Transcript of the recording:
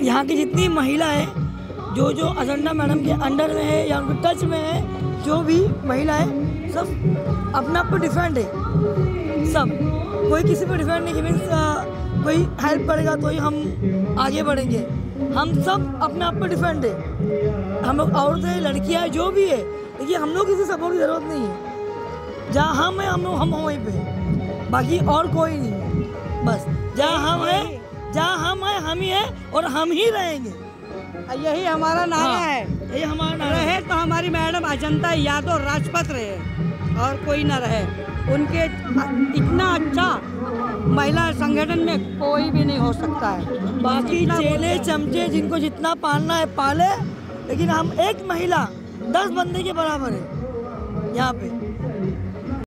यहाँ की जितनी महिला है, जो जो अजंडा मैडम के अंडर में है या उनके टच में है, जो भी महिला है, सब अपना आप पर डिफेंड है। सब। कोई किसी पर डिफेंड नहीं मीन्स कोई हेल्प करेगा तो ही हम आगे बढ़ेंगे। हम सब अपने आप पर डिफेंड है। हम लोग औरतें लड़कियाँ जो भी है देखिए हम लोग किसी सपोर्ट की ज़रूरत नहीं है। जहाँ हम हैं, हम लोग, हम वहीं पे बाकी और कोई नहीं। हम हैं और हम ही रहेंगे। यही हमारा नारा हाँ, है। ये हमारा नारा है। रहे तो हमारी मैडम अजंता यादव राजपथ रहे और कोई ना रहे। उनके इतना अच्छा महिला संगठन में कोई भी नहीं हो सकता है। बाकी चेले चमचे जिनको जितना पालना है पाले लेकिन हम एक महिला दस बंदे के बराबर है यहाँ पे।